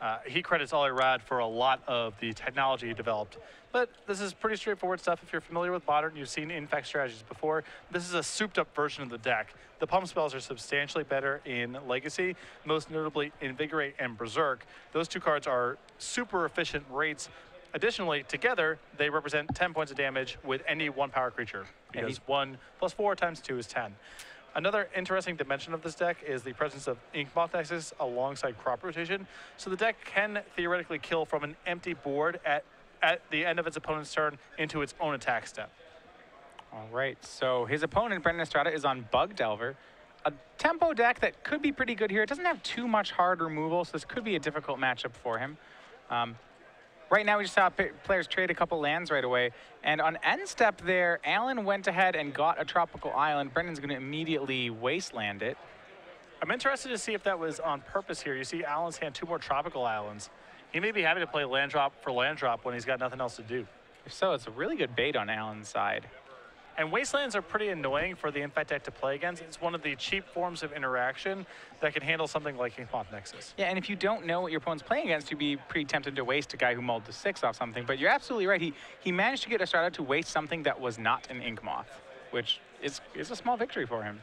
Uh, he credits Ollie Rad for a lot of the technology he developed. But this is pretty straightforward stuff. If you're familiar with Modern, you've seen Infect strategies before. This is a souped up version of the deck. The pump spells are substantially better in Legacy, most notably Invigorate and Berserk. Those two cards are super efficient rates. Additionally, together, they represent 10 points of damage with any one power creature. Because he- 1 plus 4 times 2 is 10. Another interesting dimension of this deck is the presence of Inkmoth Nexus alongside Crop Rotation. So the deck can theoretically kill from an empty board at, at the end of its opponent's turn into its own attack step. All right, so his opponent, Brenden Estrada, is on Bug Delver. A tempo deck that could be pretty good here. It doesn't have too much hard removal, so this could be a difficult matchup for him. Um, right now, we just saw players trade a couple lands right away. And on end step there, Alan went ahead and got a Tropical Island. Brenden's going to immediately wasteland it. I'm interested to see if that was on purpose here. You see Alan's hand two more tropical islands. He may be happy to play land drop for land drop when he's got nothing else to do. If so, it's a really good bait on Alan's side. And wastelands are pretty annoying for the Infect deck to play against. It's one of the cheap forms of interaction that can handle something like Inkmoth Nexus. Yeah, and if you don't know what your opponent's playing against, you'd be pretty tempted to waste a guy who mulled the six off something. But you're absolutely right. He he managed to get Estrada to waste something that was not an Ink Moth, which is is a small victory for him.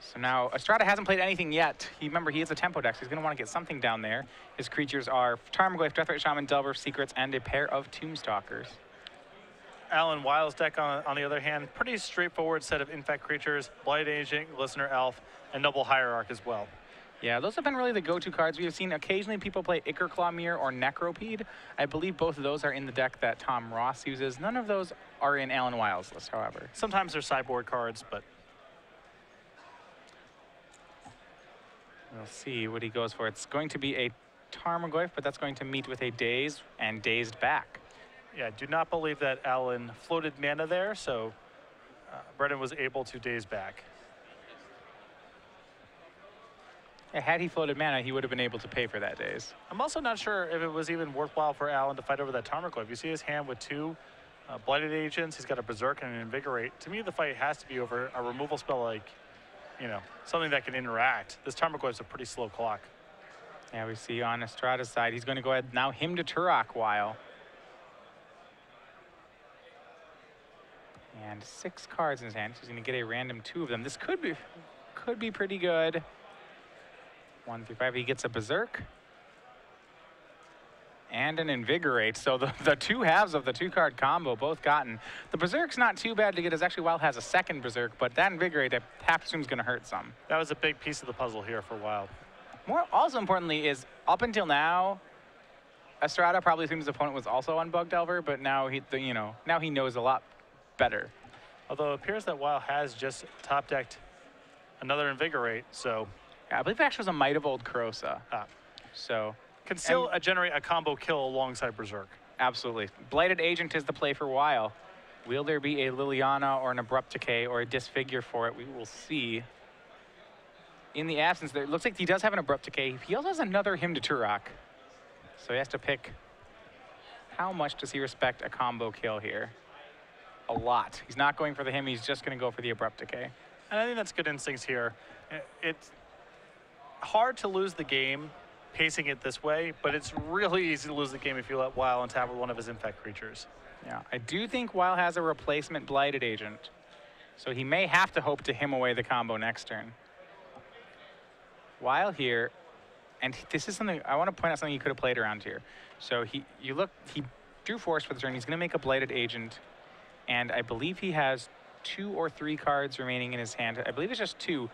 So now Estrada hasn't played anything yet. He remember he is a tempo deck, so he's going to want to get something down there. His creatures are Tarmogoyf, Deathrite Shaman, Delver, Secrets, and a pair of Tombstalkers. Alan Weil's deck, on, on the other hand, pretty straightforward set of Infect creatures, Blight Agent, Listener Elf, and Noble Hierarch as well. Yeah, those have been really the go-to cards. We have seen occasionally people play Ichorclaw Myr or Necropede. I believe both of those are in the deck that Tom Ross uses. None of those are in Alan Weil's list, however. Sometimes they're sideboard cards, but We'll see what he goes for. It's going to be a Tarmogoyf, but that's going to meet with a Daze and Dazed back. Yeah, I do not believe that Alan floated mana there, so uh, Brennan was able to daze back. Had he floated mana, he would have been able to pay for that Daze. I'm also not sure if it was even worthwhile for Alan to fight over that Tarmogoyf. You see his hand with two uh, Blighted Agents, he's got a Berserk and an Invigorate. To me, the fight has to be over a removal spell like, you know, something that can interact. This Tarmogoyf's a pretty slow clock. Yeah, we see on Estrada's side, he's going to go ahead now Hymn to Tourach while. And six cards in his hand. So he's going to get a random two of them. This could be could be pretty good. One through five. He gets a Berserk. And an Invigorate. So the, the two halves of the two card combo both gotten. The Berserk's not too bad to get, as actually Weil has a second Berserk, but that Invigorate, I have to assume is going to hurt some. That was a big piece of the puzzle here for Weil. More also importantly is up until now, Estrada probably assumed his opponent was also on Bug Delver, but now he, the, you know, now he knows a lot better. Although it appears that Weil has just top decked another Invigorate, so Yeah, I believe it actually was a Might of Old Krosa. Ah. So can still uh, generate a combo kill alongside Berserk. absolutely, Blighted Agent is the play for a while. Will there be a Liliana or an Abrupt Decay or a Disfigure for it? We will see. In the absence, there it looks like he does have an Abrupt Decay. He also has another Hymn to Tourach. So he has to pick how much does he respect a combo kill here? A lot. He's not going for the Hymn, he's just going to go for the Abrupt Decay. And I think that's good instincts here. It's hard to lose the game pacing it this way, but it's really easy to lose the game if you let Weil untap with one of his infect creatures. Yeah, I do think Weil has a replacement Blighted Agent. So he may have to hope to Hymn away the combo next turn. Weil here, and this is something, I want to point out something he could have played around here. So he, you look, he drew Force for the turn. He's going to make a Blighted Agent. And I believe he has two or three cards remaining in his hand. I believe it's just two.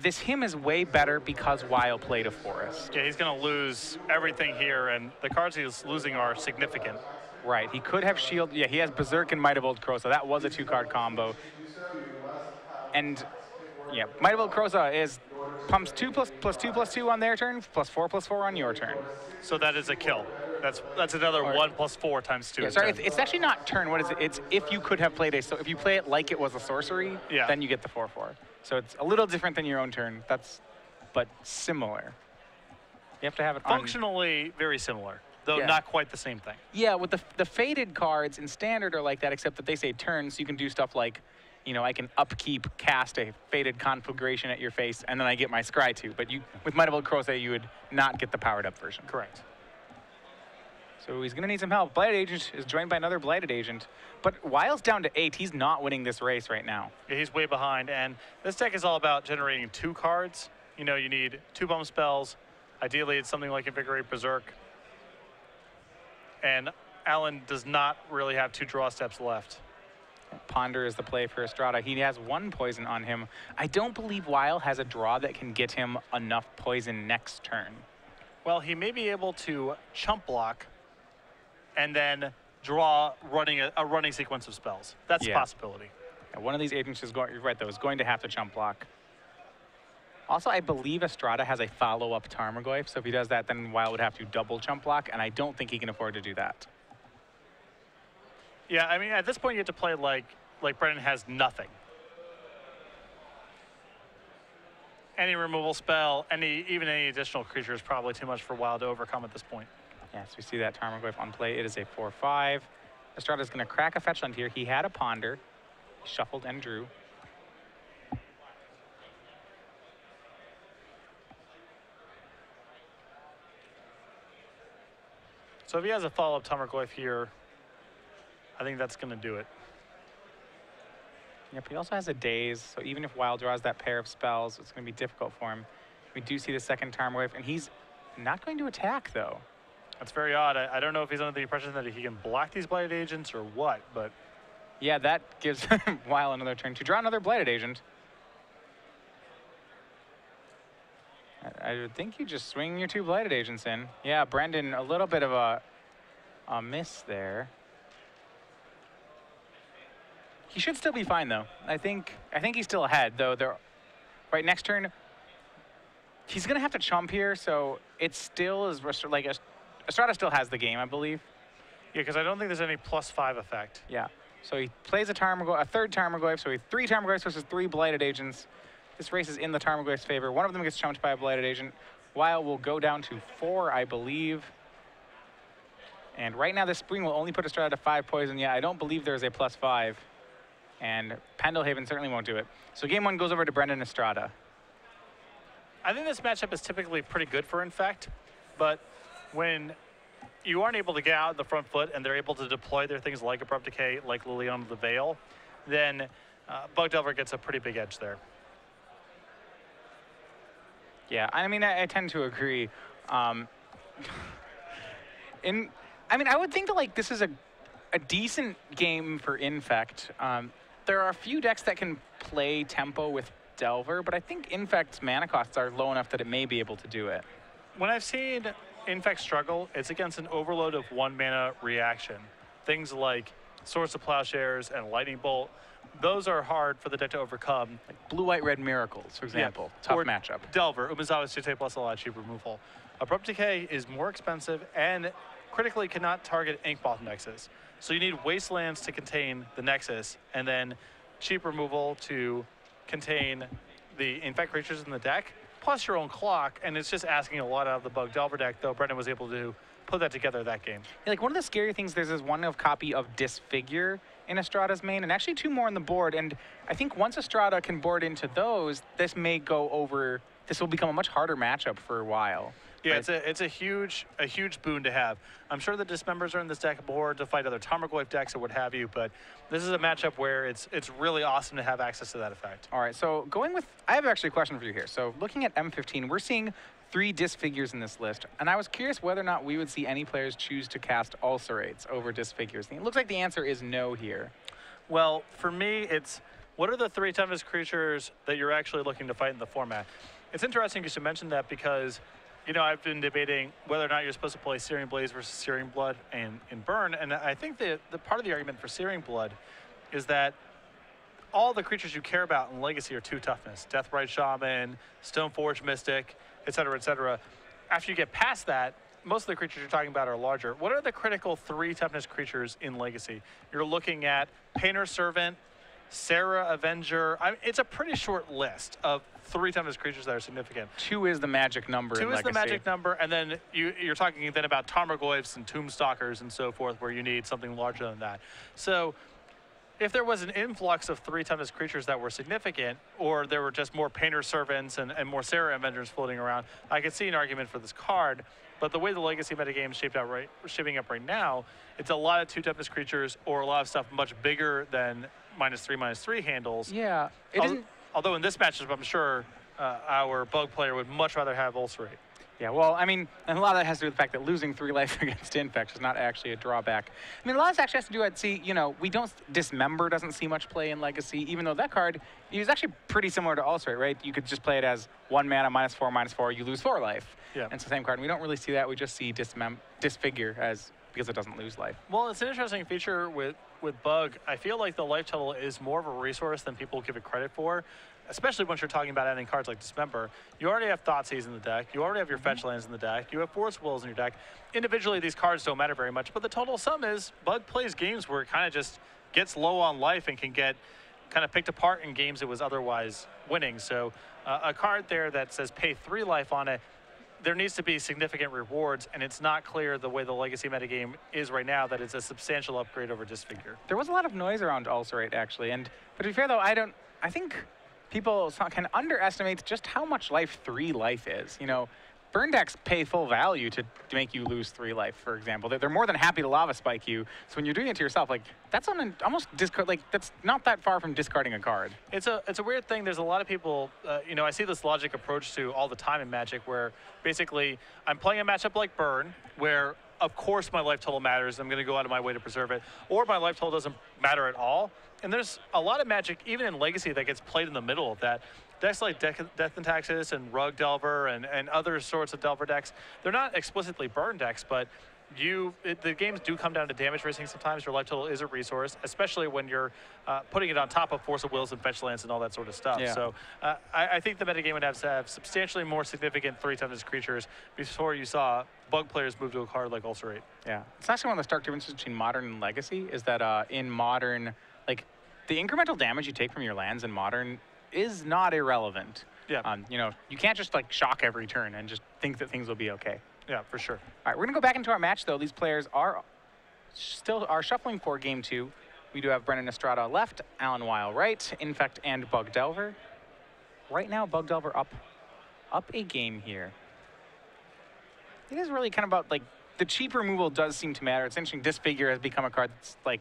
This Hymn is way better because Weil played a Forest. Yeah, he's going to lose everything here, and the cards he's losing are significant. Right, he could have shield. Yeah, he has Berserk and Might of Old Krosa. That was a two-card combo. And yeah, Might of Old Krosa is pumps two plus plus two plus two on their turn, plus four plus four on your turn. So that is a kill. That's that's another Or- one plus four times two. Yeah, sorry, it's, it's actually not turn. What is it? It's if you could have played a. So if you play it like it was a sorcery, Yeah. then you get the four four. So it's a little different than your own turn. That's, but similar. You have to have it on- functionally very similar, though Yeah. not quite the same thing. Yeah, with the the fated cards in standard are like that, except that they say turn, so you can do stuff like you know, I can upkeep, cast a Fated Conflagration at your face, and then I get my Scry too. But you, with Might of Old Krosa, you would not get the powered up version. Correct. So he's going to need some help. Blighted Agent is joined by another Blighted Agent. But Weil's down to eight. He's not winning this race right now. Yeah, he's way behind, and this deck is all about generating two cards. You know, you need two pump spells. Ideally, it's something like Invigorate Berserk. And Alan does not really have two draw steps left. Ponder is the play for Estrada. He has one poison on him. I don't believe Weil has a draw that can get him enough poison next turn. Well, he may be able to chump block and then draw running a, a running sequence of spells. That's Yeah. a possibility. Yeah, one of these agents is going, you're right though, is going to have to chump block. Also, I believe Estrada has a follow-up Tarmogoyf, so if he does that, then Weil would have to double chump block, and I don't think he can afford to do that. Yeah, I mean, at this point, you have to play like like Brennan has nothing. Any removal spell, any even any additional creature is probably too much for Weil to overcome at this point. Yes, we see that Tarmogoyf on play. It is a 4-5. Estrada's going to crack a fetch land here. He had a Ponder, shuffled and drew. So if he has a follow-up Tarmogoyf here, I think that's going to do it. Yep, he also has a daze, so even if Weil draws that pair of spells, it's going to be difficult for him. We do see the second Tarmogoyf, and he's not going to attack, though. That's very odd. I, I don't know if he's under the impression that he can block these blighted agents or what, but Yeah, that gives Weil another turn to draw another Blighted Agent. I, I think you just swing your two Blighted Agents in. Yeah, Brenden, a little bit of a, a miss there. He should still be fine though. I think I think he's still ahead though. They're right next turn. He's gonna have to chump here, so it still is like Est- Estrada still has the game, I believe. yeah, because I don't think there's any plus five effect. Yeah. So he plays a Tarmogoyf, a third Tarmogoyf. So he three Tarmogoyfs versus three Blighted Agents. This race is in the Tarmogoyf's favor. One of them gets chumped by a Blighted Agent. Weil will go down to four, I believe. And right now, this spring will only put Estrada to five poison. Yeah, I don't believe there's a plus five. And Pendelhaven certainly won't do it. So game one goes over to Brenden Estrada. I think this matchup is typically pretty good for Infect, but when you aren't able to get out the front foot and they're able to deploy their things like Abrupt Decay, like Liliana the Veil, then uh, Bug Delver gets a pretty big edge there. Yeah, I mean, I, I tend to agree. Um, in, I mean, I would think that like this is a, a decent game for Infect. Um, there are a few decks that can play tempo with Delver, but I think Infect's mana costs are low enough that it may be able to do it. When I've seen Infect struggle, it's against an overload of one mana reaction. Things like Swords to Plowshares and Lightning Bolt, those are hard for the deck to overcome. Like blue, white, red miracles, for example, Yeah. tough or matchup. Delver, Umezawa's Jitte plus a lot of cheap removal. Abrupt Decay is more expensive and critically cannot target Inkmoth Nexus. So you need Wastelands to contain the Nexus and then cheap removal to contain the infect creatures in the deck, plus your own clock, and it's just asking a lot out of the Bug Delver deck, though Brenden was able to put that together that game. Yeah, like one of the scary things, there's this one of copy of Disfigure in Estrada's main, and actually two more on the board. And I think once Estrada can board into those, this may go over. This will become a much harder matchup for a while. Yeah, Right. it's a it's a huge a huge boon to have. I'm sure the dismembers are in this deck board to fight other Tarmogoyf decks or what have you, but this is a matchup where it's it's really awesome to have access to that effect. All right, so going with, I have actually a question for you here. So looking at M15, we're seeing three disfigures in this list, and I was curious whether or not we would see any players choose to cast ulcerates over disfigures. It looks like the answer is no here. Well, for me, it's what are the three toughest creatures that you're actually looking to fight in the format? It's interesting you should mention that because, you know, I've been debating whether or not you're supposed to play Searing Blaze versus Searing Blood and, in Burn, and I think the, the part of the argument for Searing Blood is that all the creatures you care about in Legacy are two toughness Deathrite Shaman, Stoneforge Mystic, et cetera, et cetera. After you get past that, most of the creatures you're talking about are larger. What are the critical three toughness creatures in Legacy? You're looking at Painter Servant, Serra Avenger. I it's a pretty short list of three toughness creatures that are significant. Two is the magic number Two is the magic number, and then you, you're talking then about Tarmogoyfs and Tombstalkers and so forth, where you need something larger than that. So if there was an influx of three toughness creatures that were significant, or there were just more painter servants and, and more Serra Avengers floating around, I could see an argument for this card. But the way the legacy metagame is shaped out right, shaping up right now, it's a lot of two toughness creatures or a lot of stuff much bigger than minus three, minus three handles. Yeah, it Al- isn't. Although in this matchup, I'm sure uh, our bug player would much rather have ulcerate. Yeah, well, I mean, and a lot of that has to do with the fact that losing three life against Infect is not actually a drawback. I mean, a lot of this actually has to do with, see, you know, we don't, Dismember doesn't see much play in Legacy, even though that card is actually pretty similar to Ulcerate, right? You could just play it as one mana, minus four, minus four, you lose four life. Yeah. And it's the same card. And we don't really see that. We just see Dismem- Disfigure as, because it doesn't lose life. Well, it's an interesting feature with, with Bug. I feel like the life total is more of a resource than people give it credit for, especially once you're talking about adding cards like Dismember. You already have Thoughtseize in the deck. You already have your fetch lands in the deck. You have Force Wills in your deck. Individually, these cards don't matter very much, but the total sum is Bug plays games where it kind of just gets low on life and can get kind of picked apart in games it was otherwise winning. So uh, a card there that says pay three life on it there needs to be significant rewards, and it's not clear the way the legacy metagame is right now that it's a substantial upgrade over Disfigure. There was a lot of noise around Ulcerate, actually. And, but to be fair, though, I don't, I think people can underestimate just how much life three life is. You know, burn decks pay full value to, make you lose three life, for example. They're, they're more than happy to lava spike you. So when you're doing it to yourself, like, that's on an, almost discard, like, that's not that far from discarding a card. It's a it's a weird thing. There's a lot of people, uh, you know, I see this logic approach to all the time in Magic, where basically I'm playing a matchup like Burn, where of course my life total matters. I'm going to go out of my way to preserve it, or my life total doesn't matter at all. And there's a lot of Magic, even in Legacy, that gets played in the middle of that. Decks like Death, Death and Taxes and Rug Delver and, and other sorts of Delver decks, they're not explicitly burn decks, but you it, the games do come down to damage racing sometimes. Your life total is a resource, especially when you're uh, putting it on top of Force of Wills and Fetch Lands and all that sort of stuff. Yeah. So uh, I, I think the metagame would have to have substantially more significant three toughness creatures before you saw bug players move to a card like Ulcerate. Yeah, it's actually one of the stark differences between modern and legacy is that uh, in modern, like the incremental damage you take from your lands in modern is not irrelevant. Yeah. Um, you know, you can't just like shock every turn and just think that things will be okay. Yeah, for sure. All right, we're gonna go back into our match though. These players are still are shuffling for game two. We do have Brennan Estrada left, Alan Weil right, Infect and Bug Delver. Right now, Bug Delver up, up a game here. It is really kind of about like the cheap removal does seem to matter. It's interesting. Disfigure has become a card that's like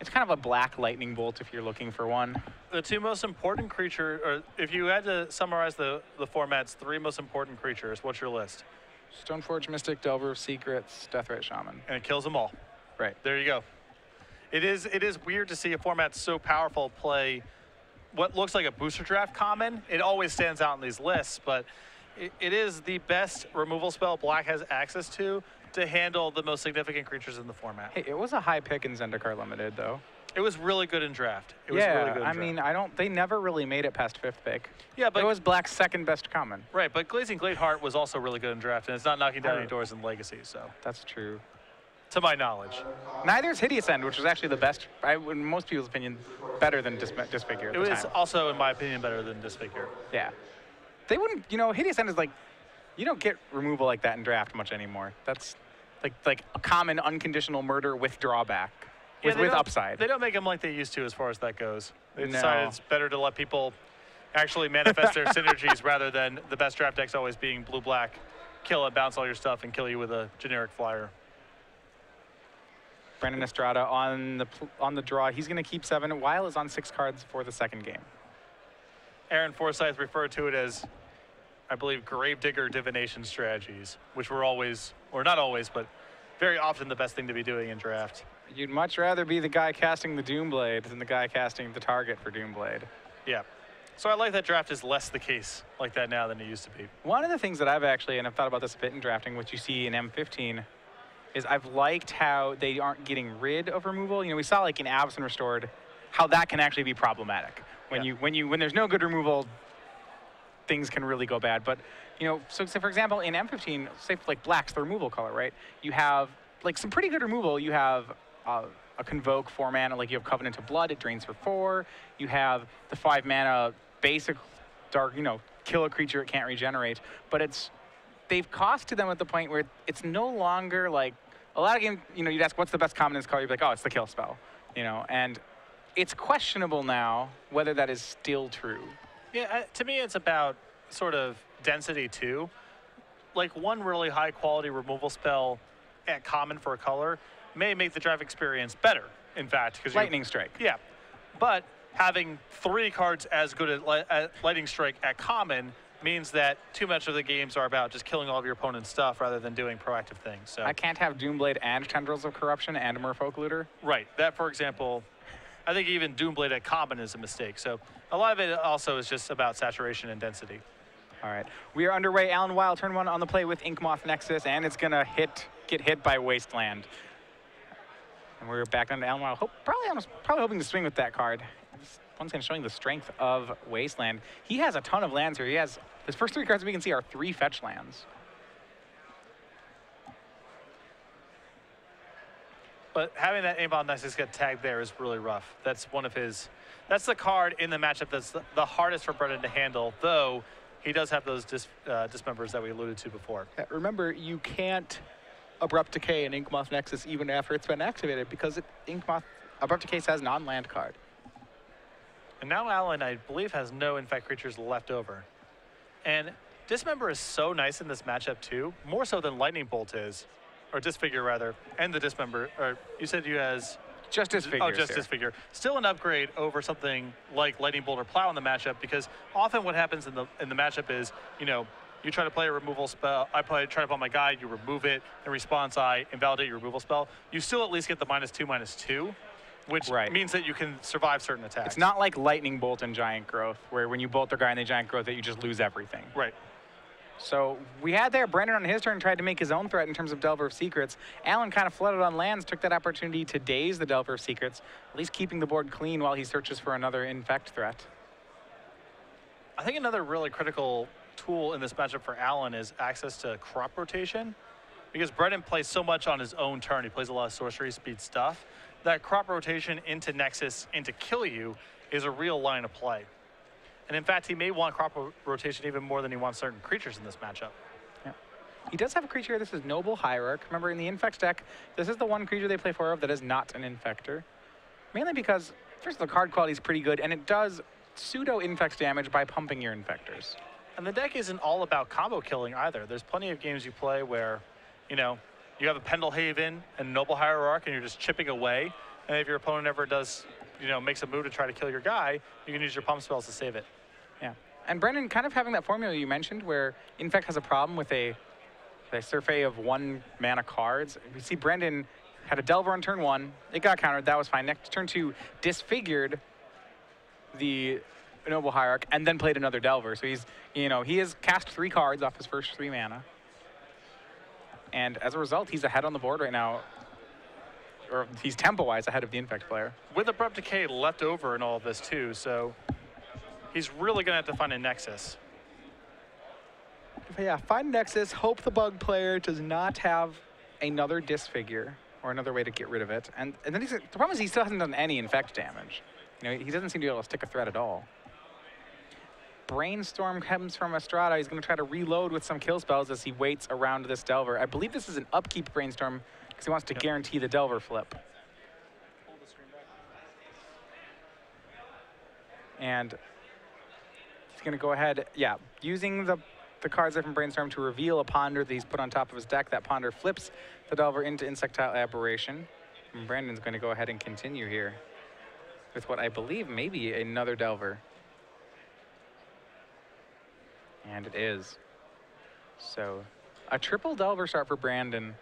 it's kind of a black lightning bolt if you're looking for one. The two most important creatures, or if you had to summarize the the format's three most important creatures, what's your list? Stoneforge Mystic, Delver of Secrets, Deathrite Shaman. And it kills them all. Right. There you go. It is it is weird to see a format so powerful play what looks like a booster draft common. It always stands out in these lists, but it, it is the best removal spell Black has access to to handle the most significant creatures in the format. Hey, it was a high pick in Zendikar Limited though. It was really good in draft. It was yeah, really good in I draft. mean, I don't. They never really made it past fifth pick. Yeah, but it was Black's second best common. right, but Grazing Gladehart was also really good in draft, and it's not knocking down any doors in Legacy. So, That's true. to my knowledge, Neither is Hideous End, which was actually the best, I, in most people's opinion, better than Dis- Disfigure it was time. also, in my opinion, better than Disfigure. Yeah. They wouldn't, you know, Hideous End is like, you don't get removal like that in draft much anymore. That's like like a common unconditional murder with drawback, with, they with upside. They don't make them like they used to as far as that goes. They No. decided it's better to let people actually manifest their synergies rather than the best draft decks always being blue black, kill it, bounce all your stuff, and kill you with a generic flyer. Brandon Estrada on the on the draw. He's going to keep seven. Weil is on six cards for the second game. Aaron Forsythe referred to it as, I believe, gravedigger divination strategies, which were always, or not always, but very often the best thing to be doing in draft. You'd much rather be the guy casting the Doomblade than the guy casting the target for Doomblade. Yeah. So I like that draft is less the case like that now than it used to be. One of the things that I've actually, and I've thought about this a bit in drafting, which you see in M15, is I've liked how they aren't getting rid of removal. You know, we saw like in Avacyn Restored, how that can actually be problematic. When Yeah. you when you when there's no good removal, things can really go bad. But you know, so, for example, in M15, say like black's the removal color, right? You have like some pretty good removal. You have uh, a convoke four mana, like you have Covenant of Blood, it drains for four. You have the five mana basic dark, you know, kill a creature it can't regenerate. But it's they've cost to them at the point where it's no longer like a lot of games. You know, you'd ask what's the best common in this card, you'd be like, oh, it's the kill spell. You know, and it's questionable now whether that is still true. Yeah, to me, it's about sort of density too. Like one really high quality removal spell at common for a color may make the drive experience better. In fact, because Lightning Strike. Yeah, but having three cards as good at, li- at Lightning Strike at common means that too much of the games are about just killing all of your opponent's stuff rather than doing proactive things. So I can't have Doomblade and Tendrils of Corruption and Merfolk Looter. Right. That, for example, I think even Doomblade at common is a mistake. So a lot of it also is just about saturation and density. All right, we are underway. Alan Weil, turn one on the play with Inkmoth Nexus, and it's gonna hit, get hit by Wasteland. And we're back on to Alan Weil. Hope, probably, almost, probably hoping to swing with that card. This one's gonna showing the strength of Wasteland. He has a ton of lands here. He has his first three cards we can see are three fetch lands. But having that Inkmoth Nexus get tagged there is really rough. That's one of his. That's the card in the matchup that's the, hardest for Brennan to handle. Though he does have those dis, uh, dismembers that we alluded to before. Uh, Remember, you can't Abrupt Decay in Inkmoth Nexus even after it's been activated because it, Inkmoth Abrupt Decay says non-land card. And now Alan, I believe, has no infect creatures left over. And Dismember is so nice in this matchup too, more so than Lightning Bolt is, or Disfigure rather, and the Dismember. Or you said you has Just oh, disfigure. oh, just Disfigure. Still an upgrade over something like Lightning Bolt or Plow in the matchup because often what happens in the in the matchup is you know. You try to play a removal spell. I play, try to play my guide. You remove it. In response, I invalidate your removal spell. You still at least get the minus two, minus two, which Right. means that you can survive certain attacks. It's not like Lightning Bolt and Giant Growth, where when you bolt their guy in the Giant Growth, that you just lose everything. right. So we had there Brandon on his turn tried to make his own threat in terms of Delver of Secrets. Alan kind of flooded on lands, took that opportunity to daze the Delver of Secrets, at least keeping the board clean while he searches for another infect threat. I think another really critical tool in this matchup for Alan is access to crop rotation. Because Brennan plays so much on his own turn, he plays a lot of sorcery speed stuff, that crop rotation into Nexus into kill you is a real line of play. And in fact, he may want crop rotation even more than he wants certain creatures in this matchup. Yeah. He does have a creature. This is Noble Hierarch. Remember, in the Infect deck, this is the one creature they play four of that is not an Infector. Mainly because, first, of the card quality is pretty good, and it does pseudo infect damage by pumping your Infectors. And the deck isn't all about combo killing either. There's plenty of games you play where, you know, you have a Pendelhaven and Noble Hierarch and you're just chipping away. And if your opponent ever does, you know, makes a move to try to kill your guy, you can use your pump spells to save it. Yeah. And Brenden kind of having that formula you mentioned where Infect has a problem with a, a survey of one mana cards. We see Brenden had a Delver on turn one. It got countered. That was fine. Next turn two, disfigured the Noble Hierarch and then played another Delver. So he's, you know, he has cast three cards off his first three mana. And as a result, he's ahead on the board right now. Or he's tempo-wise ahead of the Infect player. With Abrupt Decay left over in all of this too, so he's really going to have to find a Nexus. Yeah, find Nexus. Hope the bug player does not have another disfigure or another way to get rid of it. And and then he's, the problem is he still hasn't done any infect damage. You know, he doesn't seem to be able to stick a threat at all. Brainstorm comes from Estrada. He's going to try to reload with some kill spells as he waits around this Delver. I believe this is an upkeep Brainstorm because he wants to Yep. guarantee the Delver flip. And he's going to go ahead, yeah, using the, the cards from Brainstorm to reveal a Ponder that he's put on top of his deck. That Ponder flips the Delver into Insectile Aberration. And Brandon's going to go ahead and continue here with what I believe may be another Delver. And it is. So a triple Delver start for Brandon.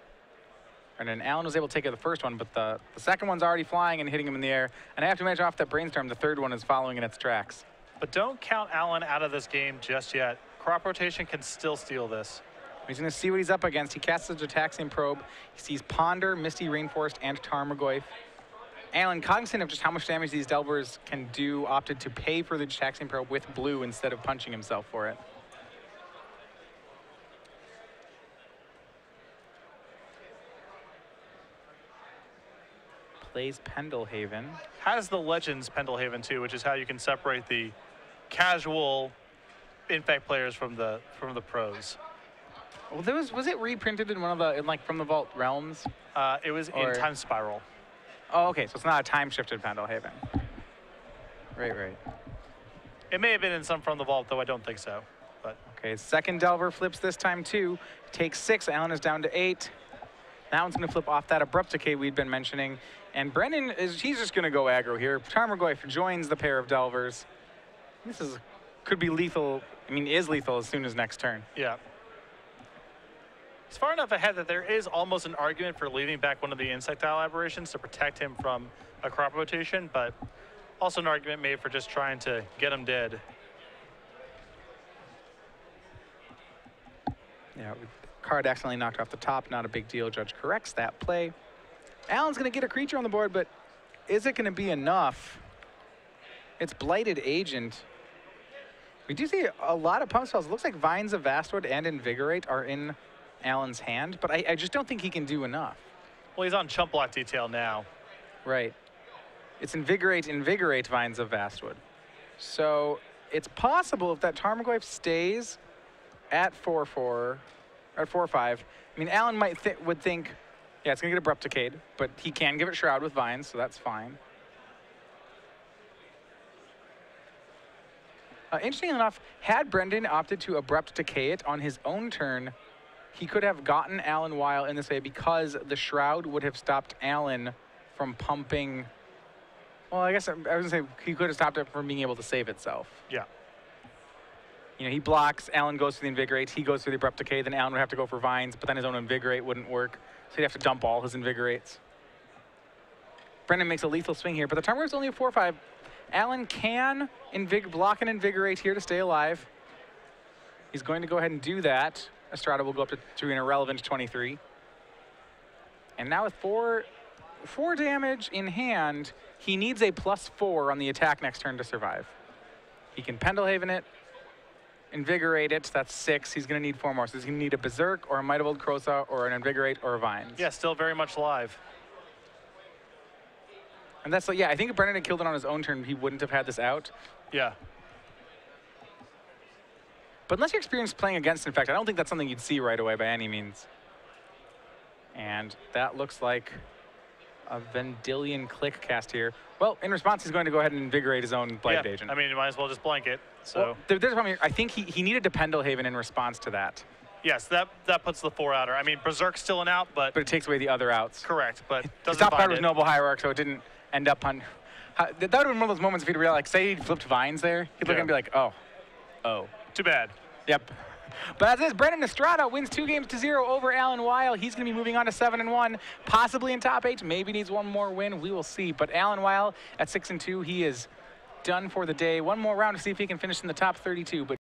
And then Alan was able to take it the first one, but the, the second one's already flying and hitting him in the air. And I have to mention off that Brainstorm, the third one is following in its tracks. But don't count Alan out of this game just yet. Crop rotation can still steal this. He's going to see what he's up against. He casts the Gitaxian Probe. He sees Ponder, Misty Rainforest, and Tarmogoyf. Alan, cognizant of just how much damage these Delvers can do, opted to pay for the Gitaxian Probe with blue instead of punching himself for it. Plays Pendelhaven. Has the Legends Pendelhaven too, which is how you can separate the casual infect players from the from the pros. Well, there was was it reprinted in one of the in like from the Vault realms? Uh, it was Or- in Time Spiral. Oh, okay, so it's not a time shifted Pendelhaven. Right, right. It may have been in some from the vault, though I don't think so. But Okay, second Delver flips this time too. Takes six. Alan is down to eight. That one's going to flip off that abrupt decay we'd been mentioning. And Brennan is he's just going to go aggro here. Tarmogoyf joins the pair of Delvers. This is could be lethal. I mean, is lethal as soon as next turn. yeah. It's far enough ahead that there is almost an argument for leaving back one of the insectile aberrations to protect him from a crop rotation, but also an argument made for just trying to get him dead. Yeah, card accidentally knocked off the top. Not a big deal. Judge corrects that play. Alan's going to get a creature on the board, but is it going to be enough? It's Blighted Agent. We do see a lot of pump spells. It looks like Vines of Vastwood and Invigorate are in Alan's hand, but I, I just don't think he can do enough. Well, he's on chump block detail now. Right. It's Invigorate, Invigorate Vines of Vastwood. So it's possible if that Tarmogoyf stays at 4-4, or at 4-5. I mean, Alan might th would think, yeah, it's going to get Abrupt Decayed, but he can give it Shroud with Vines, so that's fine. Uh, interesting enough, had Brenden opted to Abrupt Decay it on his own turn, he could have gotten Alan Weil in this way because the Shroud would have stopped Alan from pumping. Well, I guess I, I was gonna say he could have stopped it from being able to save itself. Yeah. You know, he blocks, Alan goes for the Invigorate, he goes for the Abrupt Decay, then Alan would have to go for Vines, but then his own Invigorate wouldn't work, so he'd have to dump all his Invigorates. Brenden makes a lethal swing here, but the Tarmogoyf's only a 4-5. Alan can invig block and Invigorate here to stay alive. He's going to go ahead and do that. Estrada will go up to, to an irrelevant 23. And now with four, four damage in hand, he needs a plus four on the attack next turn to survive. He can Pendelhaven it, Invigorate it, that's six. He's going to need four more. So he's going to need a Berserk or a Might of Old Krosa or an Invigorate or a Vines. Yeah, still very much live. And that's like, yeah, I think if Brennan had killed it on his own turn, he wouldn't have had this out. Yeah. But unless you're experienced playing against Infect, I don't think that's something you'd see right away by any means. And that looks like a Vendilion Clique cast here. Well, in response, he's going to go ahead and invigorate his own Blighted yeah. Agent. I mean, you might as well just blank it. So, well, there- there's a problem here. I think he, he needed to Pendelhaven in response to that. yes, that that puts the four outer. I mean, Berserk's still an out, but, But it takes away the other outs. correct. But doesn't top card was. Noble Hierarch, so it didn't end up on... How, that would have been one of those moments if he'd realized, like, say he flipped Vines there, he'd look Yeah. and be like, oh, oh. Too bad. Yep. But as is, Brenden Estrada wins two games to zero over Alan Weil. He's going to be moving on to seven and one, possibly in top eight. Maybe needs one more win. We will see. But Alan Weil at six and two, he is done for the day. One more round to see if he can finish in the top 32. But